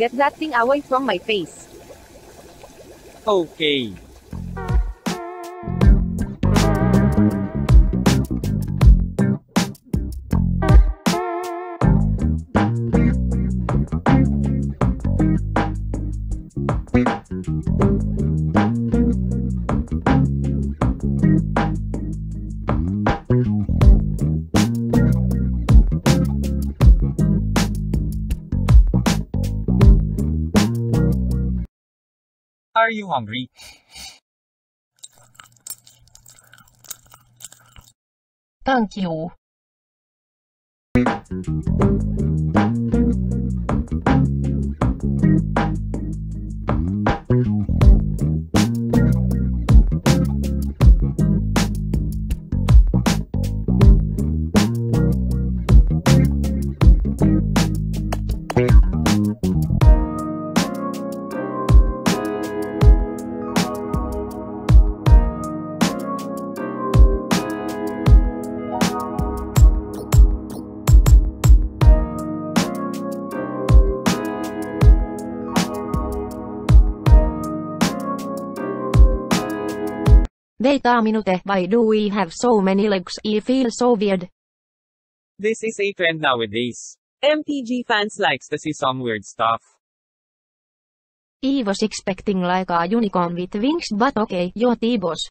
Get that thing away from my face. Okay. Are you hungry? Wait a minute, why do we have so many legs? I feel so weird. This is a trend nowadays. MTG fans likes to see some weird stuff. I was expecting like a unicorn with wings but okay, you're T-boss.